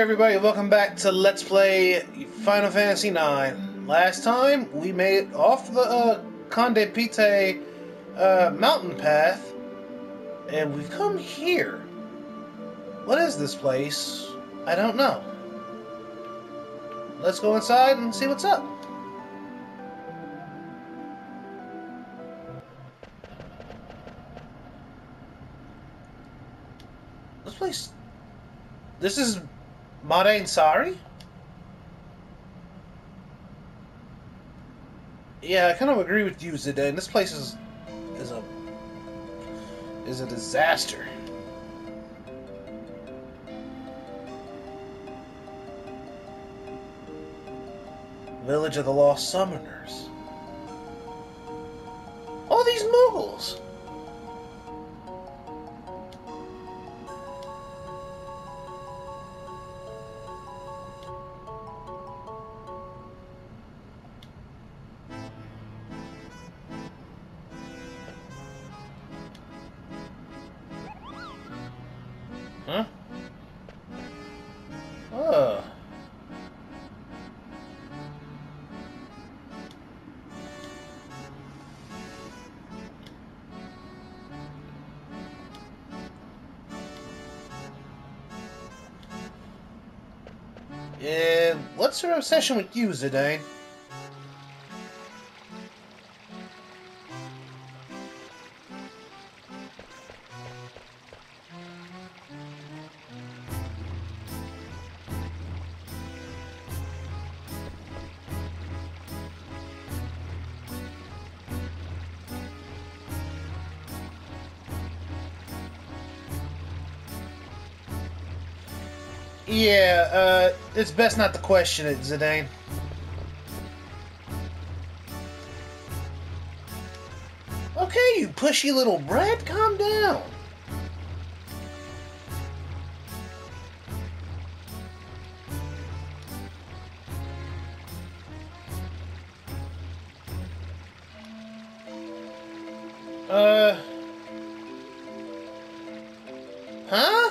Everybody! Welcome back to Let's Play Final Fantasy IX. Last time we made it off the uh, Conde Petie uh, mountain path, and we've come here. What is this place? I don't know. Let's go inside and see what's up. This place. This is Madain Sari? Yeah, I kind of agree with you, Zidane. This place is is a is a disaster. Village of the Lost Summoners. All these Moogles. What's her obsession with you, Zidane? It's best not to question it, Zidane. Okay, you pushy little brat, calm down. Uh. Huh?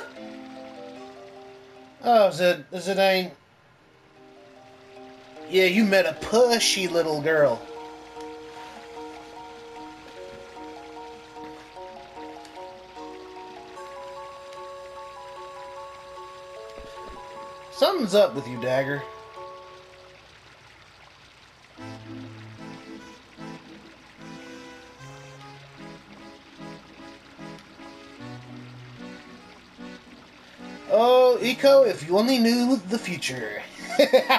Oh, Zid, Zidane. Yeah, you met a pushy little girl. Something's up with you, Dagger. Oh, Eiko, if you only knew the future.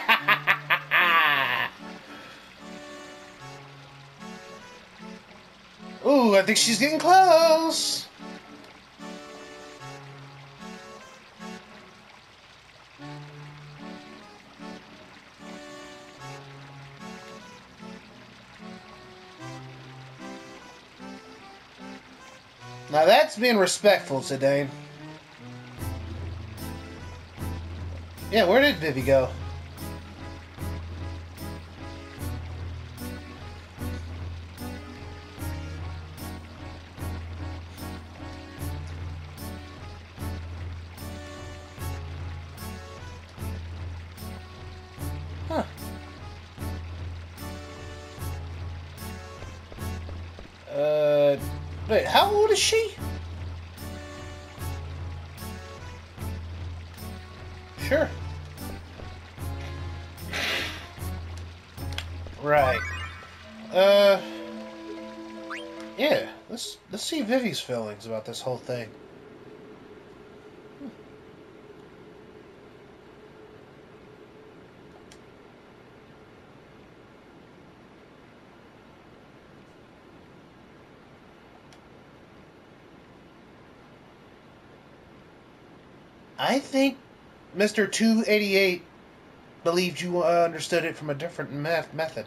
I think she's getting close. Now that's being respectful, Zidane. Yeah, where did Vivi go? Wait, how old is she? Sure. Right. Uh. Yeah. Let's let's see Vivi's feelings about this whole thing. I think Mr. 288 believed you uh, understood it from a different math method.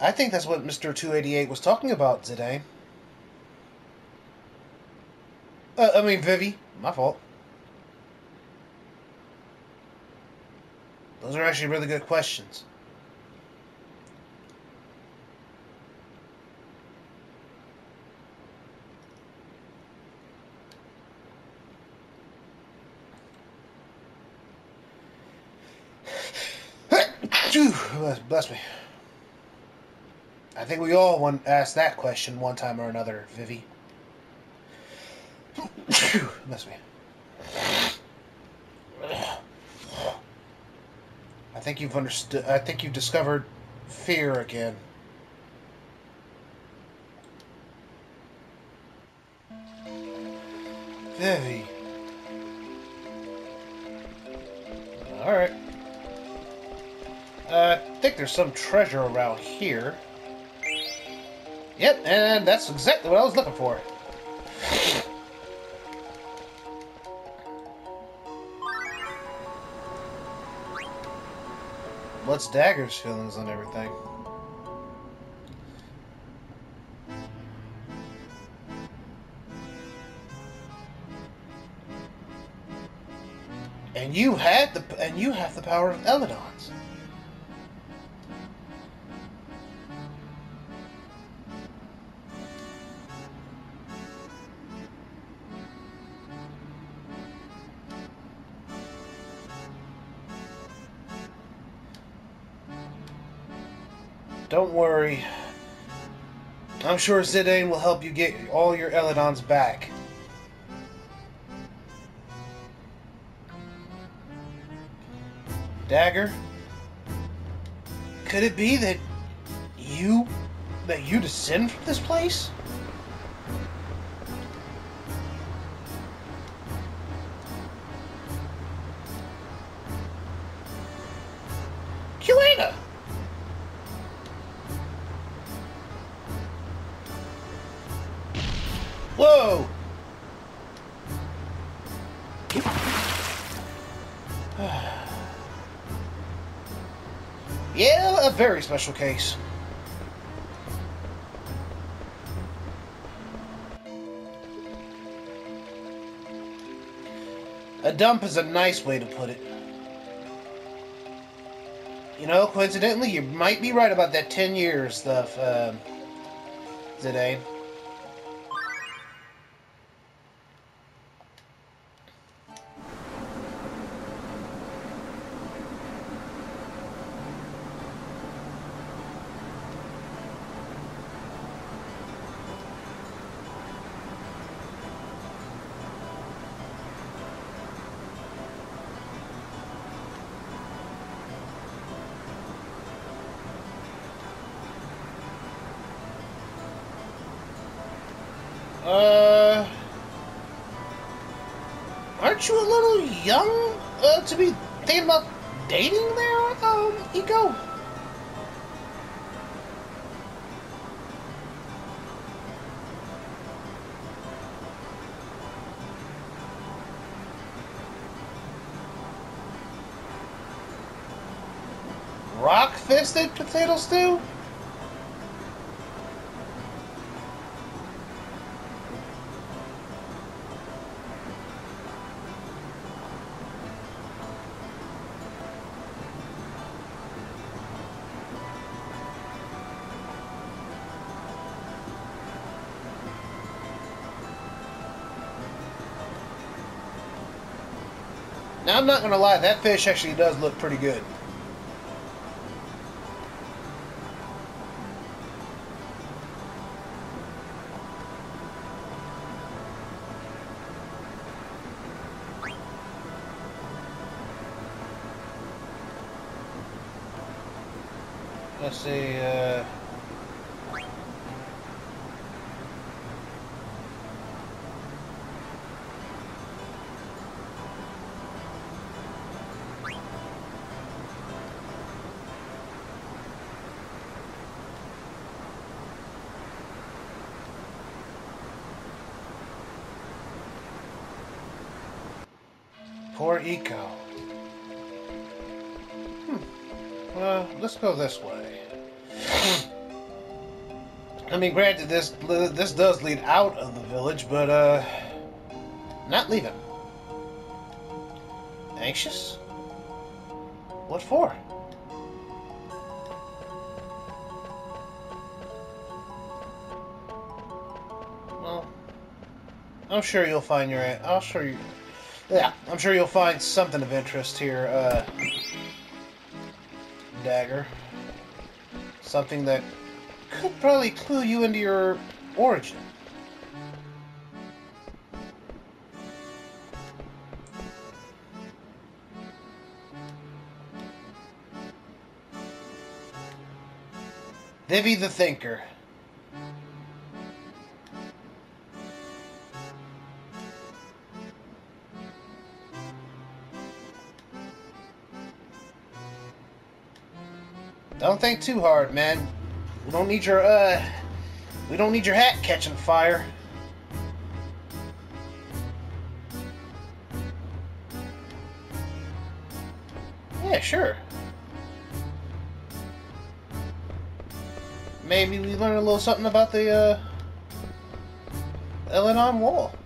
I think that's what Mr. 288 was talking about, Zidane. Uh, I mean, Vivi. My fault. Those are actually really good questions. Bless, bless me. I think we all want asked that question one time or another, Vivi. Bless me. I think you've understood. I think you've discovered fear again. Vivi. Alright. Think there's some treasure around here. Yep, and that's exactly what I was looking for. What's Dagger's feelings on everything? And you had the and you have the power of Eidolons. Don't worry. I'm sure Zidane will help you get all your Eidolons back. Dagger? Could it be that you that you descend from this place? Very special case. A dump is a nice way to put it. You know, coincidentally, you might be right about that 10 years stuff, um, Zidane. Aren't you a little young uh, to be thinking about dating there, um, Eiko? Rock-fisted potato stew? Not going to lie, that fish actually does look pretty good. Let's see, uh... Poor Eiko. Hmm. Well, let's go this way. I mean, granted, this this does lead out of the village, but uh, not leaving. Anxious? What for? Well, I'm sure you'll find your. aunt. I'll show you. Yeah, I'm sure you'll find something of interest here, uh, dagger. Something that could probably clue you into your origin. Vivi the Thinker. Don't think too hard, man. We don't need your, uh... We don't need your hat catching fire. Yeah, sure. Maybe we learn a little something about the, uh... Eidolon Wall.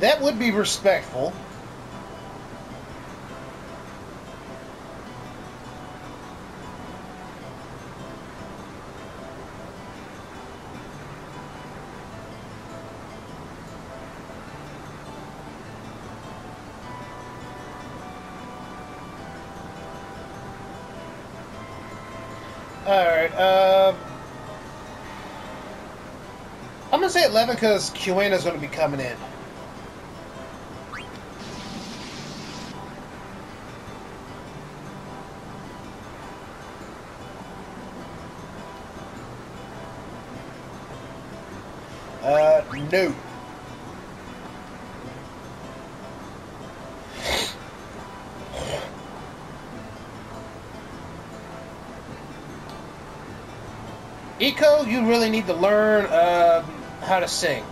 That would be respectful. Alright, uh... I'm gonna say 11 because Quina's gonna be coming in. No. Eiko, you really need to learn uh, how to sing.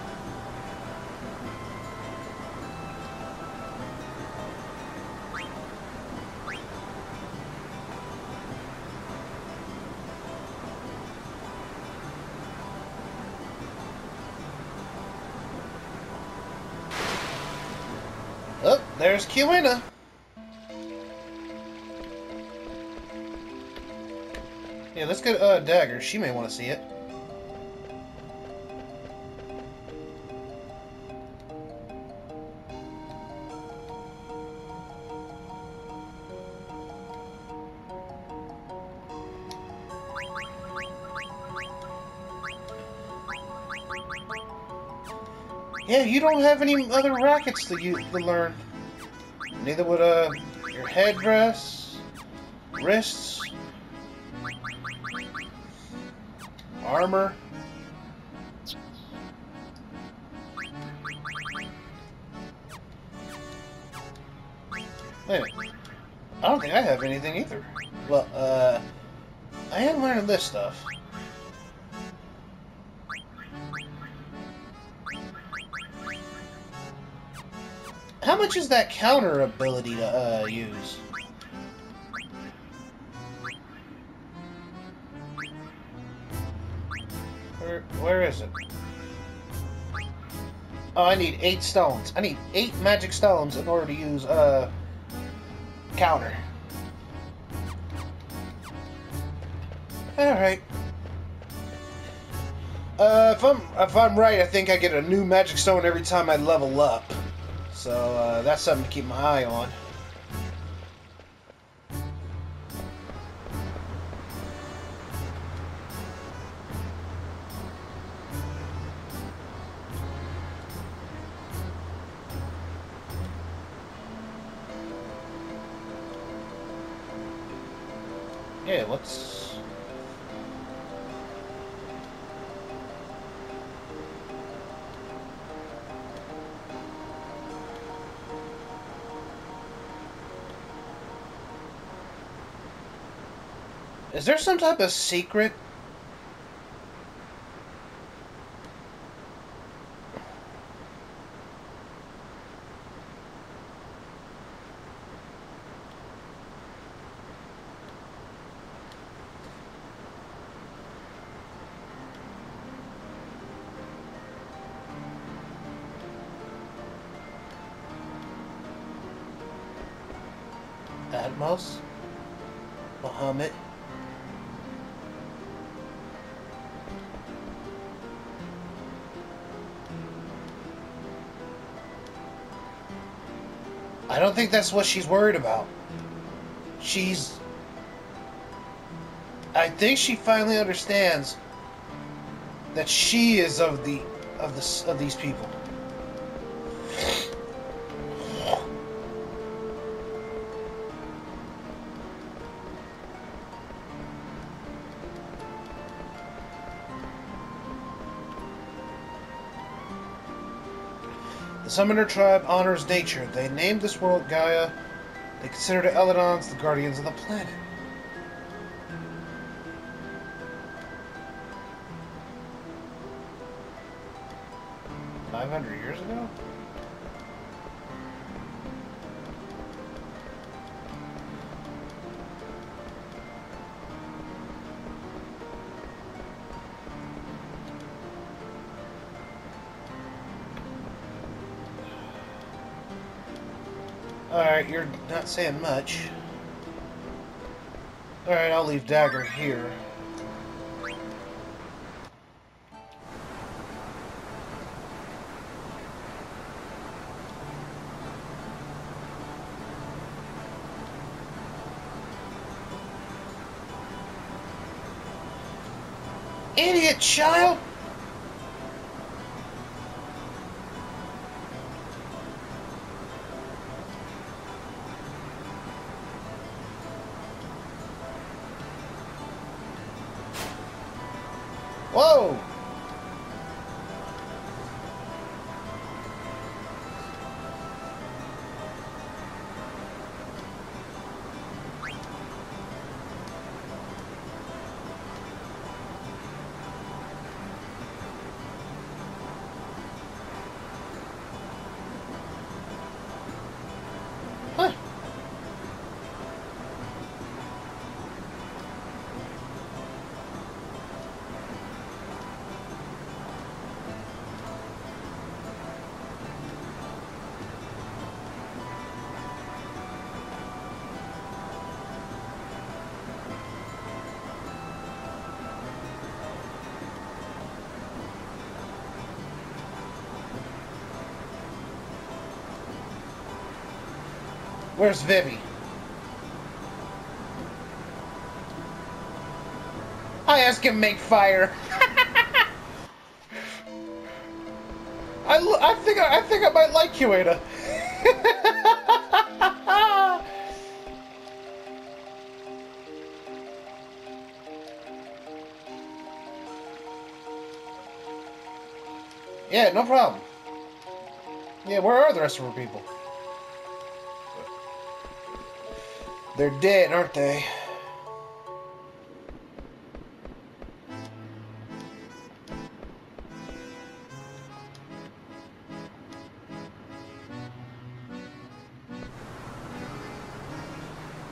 There's Quina. Yeah, let's get uh, Dagger. She may want to see it. Yeah, you don't have any other rackets to, you, to learn. Neither would uh, your headdress, wrists, armor. Wait, I don't think I have anything either. Well, uh, I am learning this stuff. How much is that counter ability to uh, use? Where, is it? Oh, I need eight stones. I need eight magic stones in order to use uh counter. All right. Uh, if I'm if I'm right, I think I get a new magic stone every time I level up. So uh, that's something to keep my eye on. Yeah, let's... Is there some type of secret? Don't think that's what she's worried about. She's. I think she finally understands that she is of the of the of these people. The Summoner tribe honors nature. They named this world Gaia. They consider the Eidolons the guardians of the planet. Saying much. Alright, I'll leave Dagger here. Idiot child! Where's Vivi? I ask him make fire. I, I think I, I think I might like you, Ada. yeah, no problem. Yeah, where are the rest of our people? They're dead, aren't they?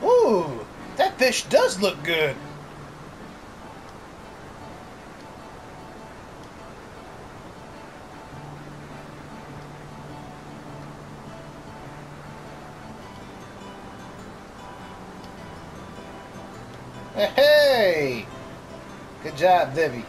Ooh, that fish does look good. Good job, Vivi.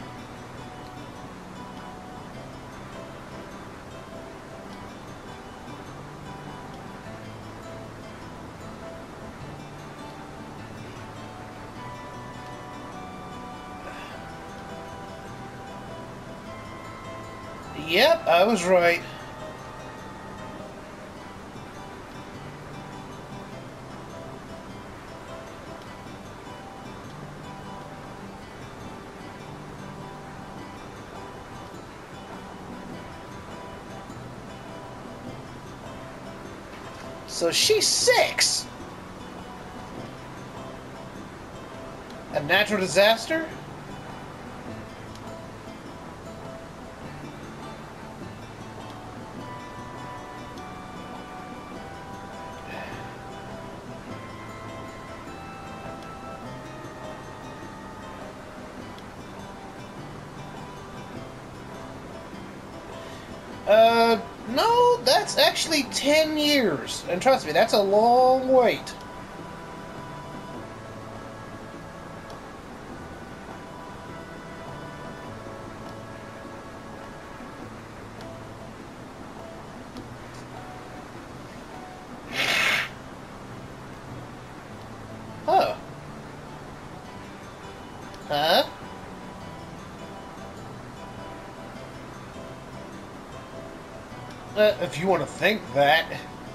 Yep, I was right. So she's six. A natural disaster? And trust me, that's a long wait. Huh? Uh, if you want to think that.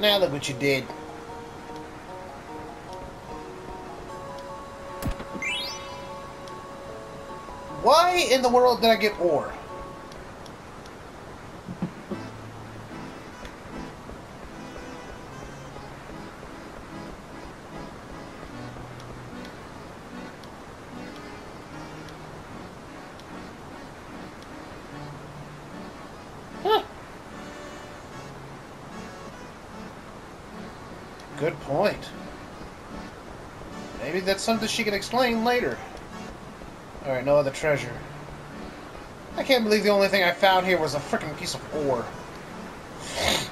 now look what you did. Why in the world did I get ore? Something she can explain later. Alright, no other treasure. I can't believe the only thing I found here was a freaking piece of ore.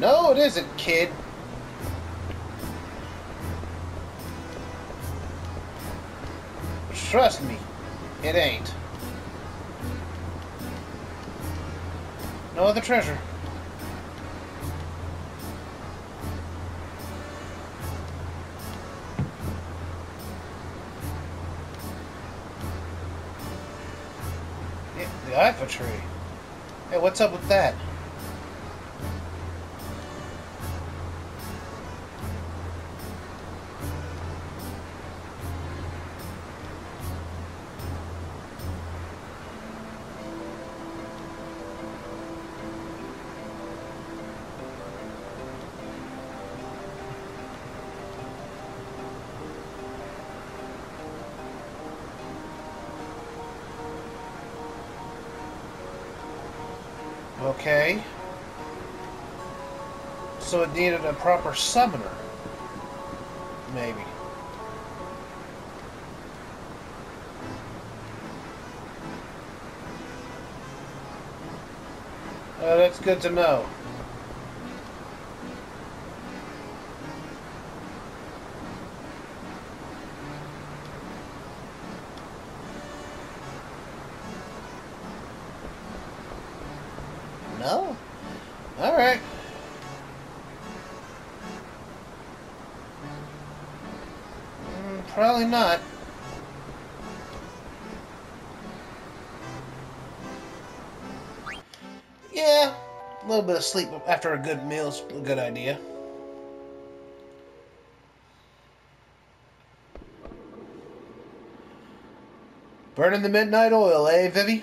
No, it isn't, kid. Trust me, it ain't. No other treasure. The Iifa tree. Hey, what's up with that? Needed a proper summoner. Maybe. Oh, that's good to know. Yeah, a little bit of sleep after a good meal's a good idea. Burning the midnight oil, eh, Vivi?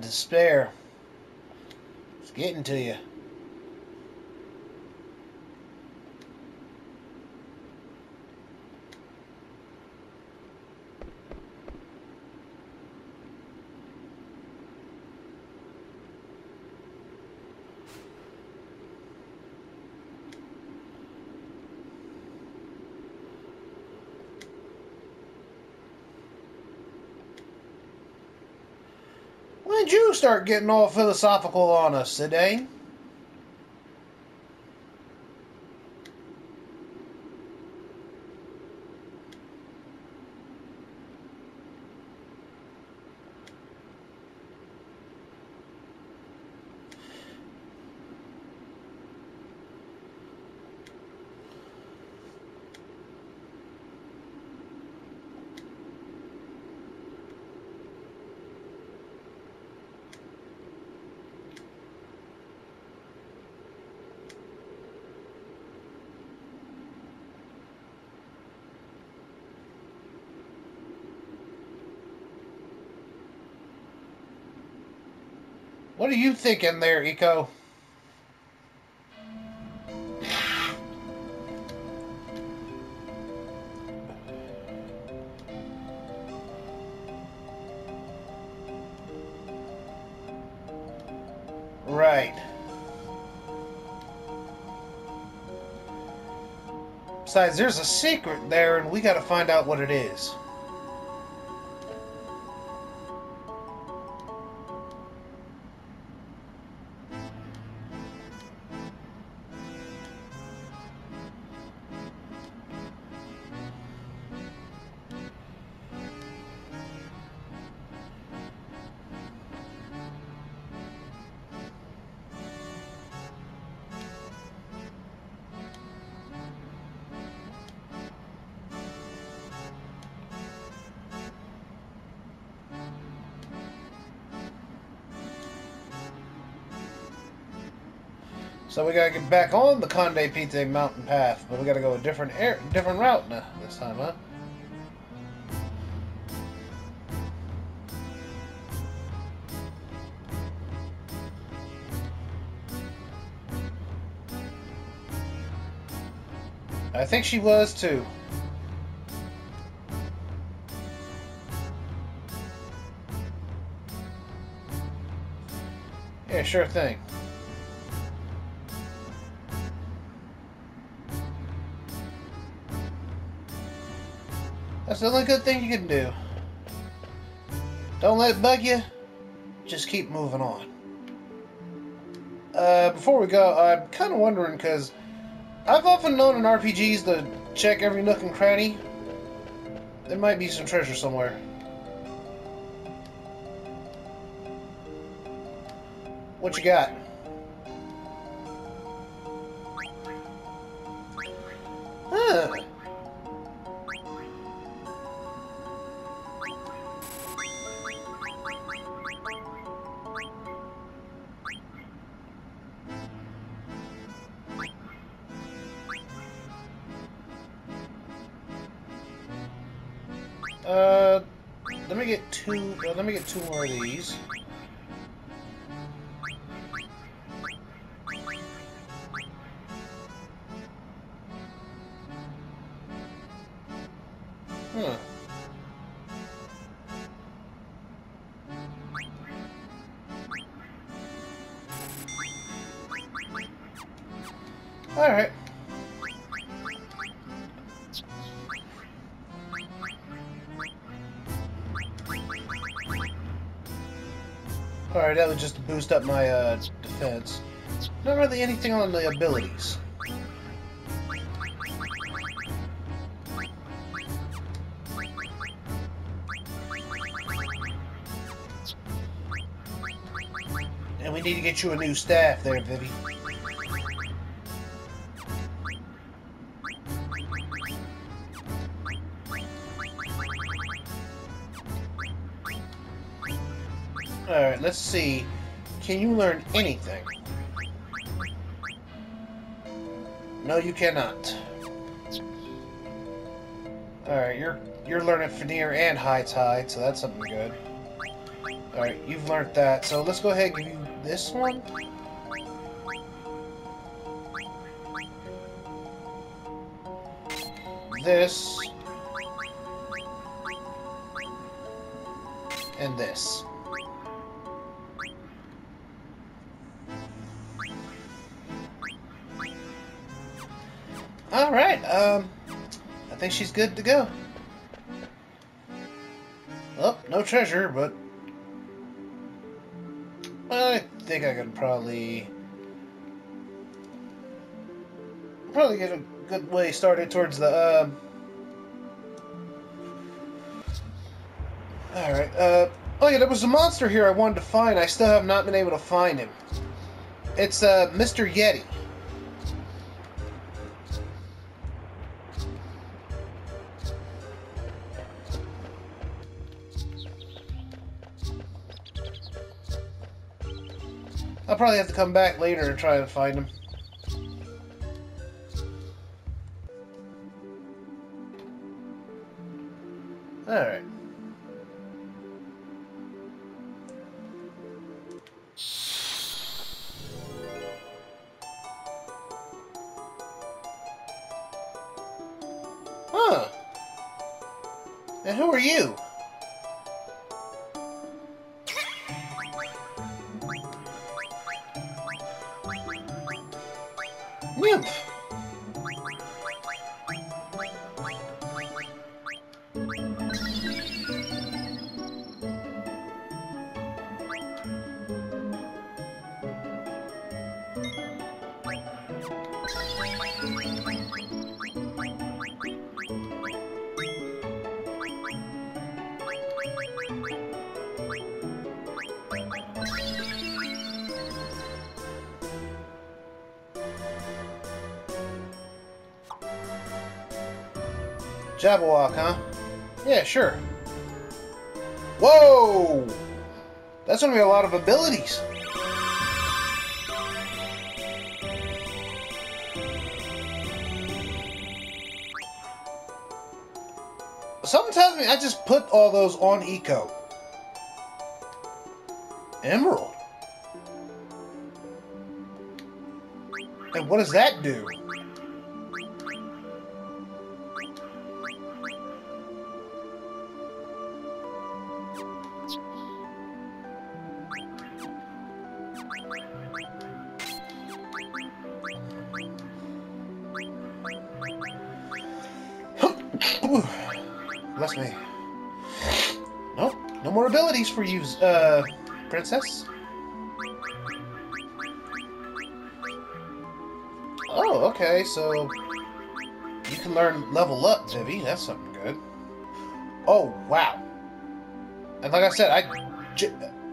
Despair. It's getting to you. When did you start getting all philosophical on us, Zidane? What are you thinking there, Eiko? Right. Besides, there's a secret there, and we gotta find out what it is. So we gotta get back on the Conde Petie mountain path, but we gotta go a different air, different route now this time, huh? I think she was too. Yeah, sure thing. That's the only good thing you can do. Don't let it bug you. Just keep moving on. Uh, before we go, I'm kind of wondering because I've often known in RPGs to check every nook and cranny. There might be some treasure somewhere. What you got? Boost up my uh, defense. Not really anything on the abilities. And we need to get you a new staff there, Vivi. Alright, let's see. Can you learn anything? No, you cannot. Alright, you're you're learning Fenrir and High Tide, so that's something good. Alright, you've learned that, so let's go ahead and give you this one. This. And this. All right. Um, I think she's good to go. Well, no treasure, but I think I can probably probably get a good way started towards the. Uh... All right. Uh, oh yeah, there was a monster here I wanted to find. I still have not been able to find him. It's uh, Mr. Yeti. I'll probably have to come back later and try to find him. Jabberwock, huh? Yeah, sure. Whoa! That's gonna be a lot of abilities. Something tells me I just put all those on Eiko. Emerald. And what does that do? For you, uh, princess. Oh, okay, so you can learn level up, Vivi. That's something good. Oh, wow. And like I said, I...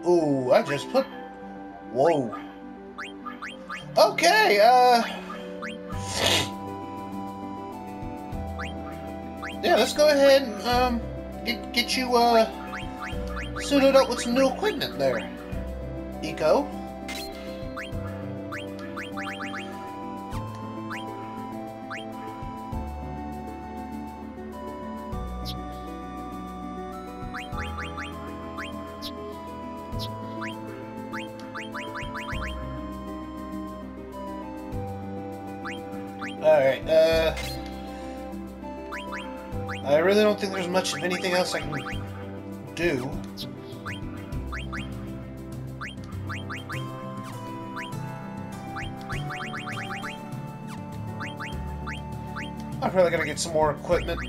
Ooh, I just put... Whoa. Okay, uh... Yeah, let's go ahead and, um, get, get you, uh, suited up with some new equipment there. Eiko. Alright, uh... I really don't think there's much of anything else I can do. Probably gonna get some more equipment.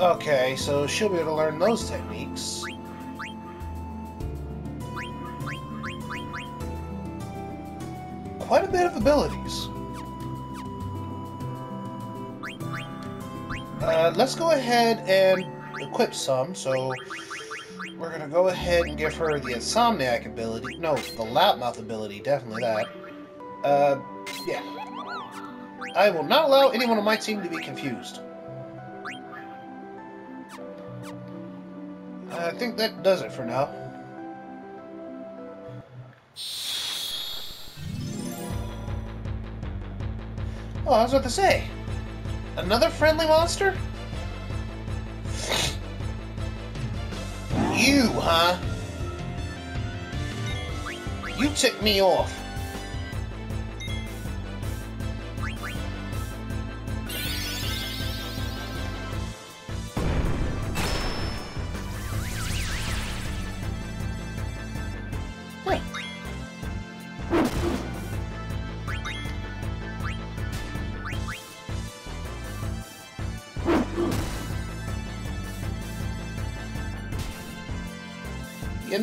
Okay, so she'll be able to learn those techniques. Quite a bit of abilities. Uh, let's go ahead and equip some, so go ahead and give her the Insomniac ability. No, the Loudmouth ability, definitely that. Uh, yeah. I will not allow anyone on my team to be confused. I think that does it for now. Oh, I was about to say. Another friendly monster? You, huh? You took me off.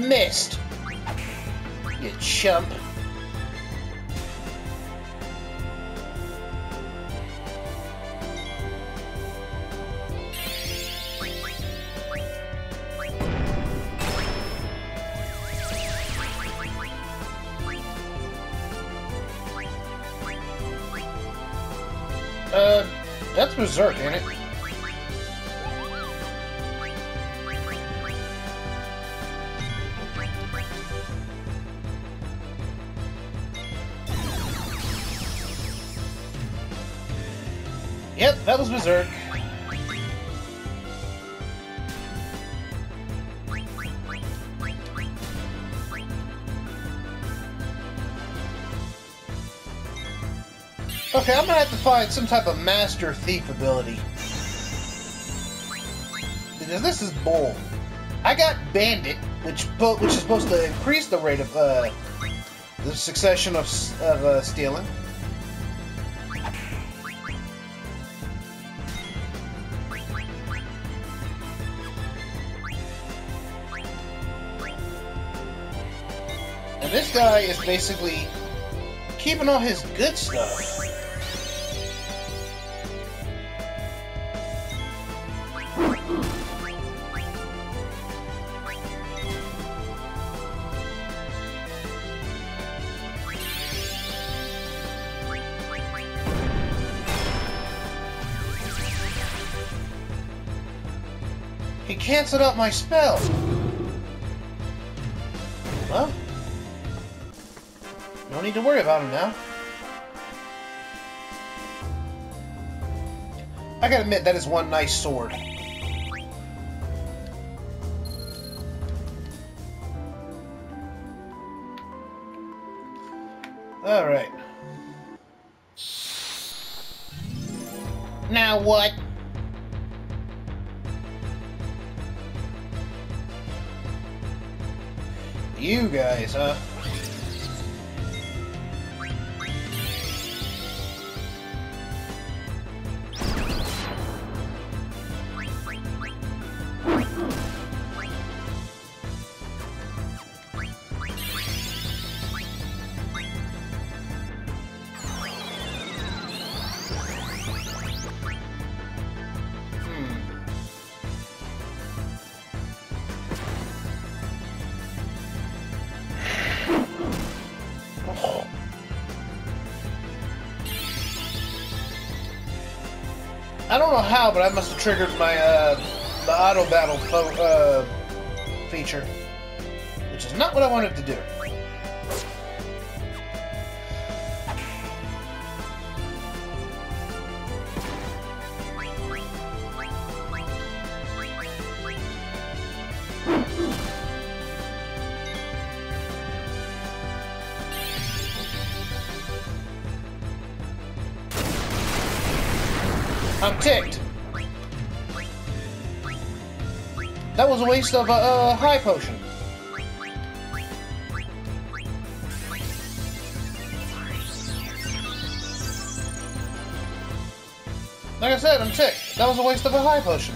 Missed. You chump. Uh, that's Berserk, ain't it? Yep, that was Berserk. Okay, I'm gonna have to find some type of Master Thief ability. Because this is bull. I got Bandit, which which is supposed to increase the rate of uh, the succession of, of uh, stealing. This guy is basically keeping all his good stuff. He canceled out my spell. Need to worry about him now. I gotta admit, that is one nice sword. Alright. Now what? You guys, huh? Know how, but I must have triggered my uh, the auto battle uh, feature, which is not what I wanted to do. I'm ticked. That was a waste of a uh, high potion. Like I said, I'm ticked. That was a waste of a high potion.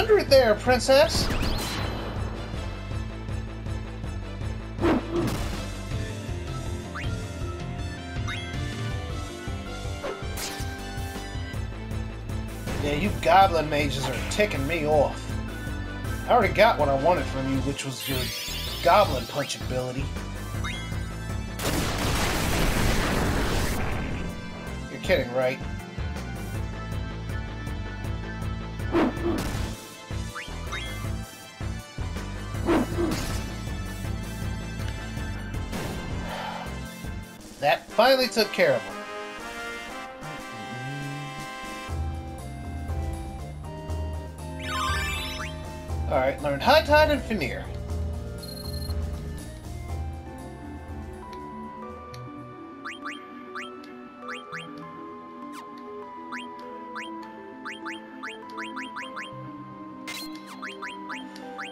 Nice 900 there, princess. Yeah, you goblin mages are ticking me off. I already got what I wanted from you, which was your goblin punch ability. You're kidding, right? Finally took care of him. Alright, learn High Tide and Fenrir.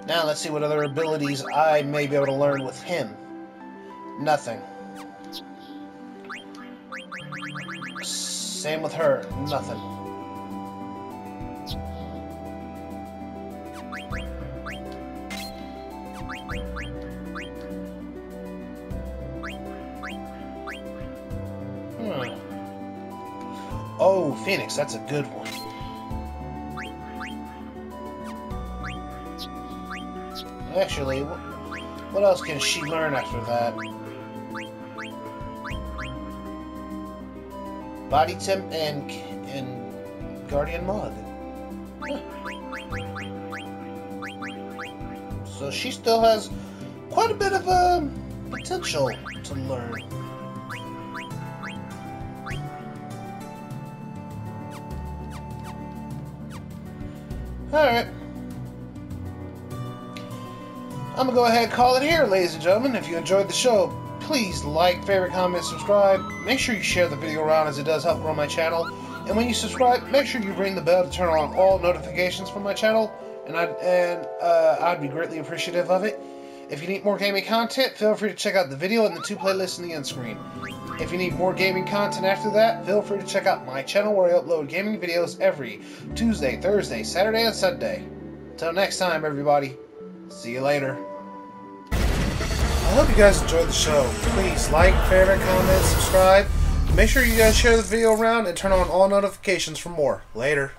Now let's see what other abilities I may be able to learn with him. Nothing. Same with her, nothing. Hmm. Oh, Phoenix, that's a good one. Actually, what else can she learn after that? Body temp and and Guardian Mog. So she still has quite a bit of um, potential to learn. Alright. I'm gonna go ahead and call it here, ladies and gentlemen. If you enjoyed the show, please like, favorite, comment, subscribe. Make sure you share the video around as it does help grow my channel. And when you subscribe, make sure you ring the bell to turn on all notifications from my channel, and I'd, and, uh, I'd be greatly appreciative of it. If you need more gaming content, feel free to check out the video and the two playlists in the end screen. If you need more gaming content after that, feel free to check out my channel where I upload gaming videos every Tuesday, Thursday, Saturday, and Sunday. Until next time, everybody, see you later. I hope you guys enjoyed the show. Please like, favorite, comment, subscribe. Make sure you guys share the video around and turn on all notifications for more. Later.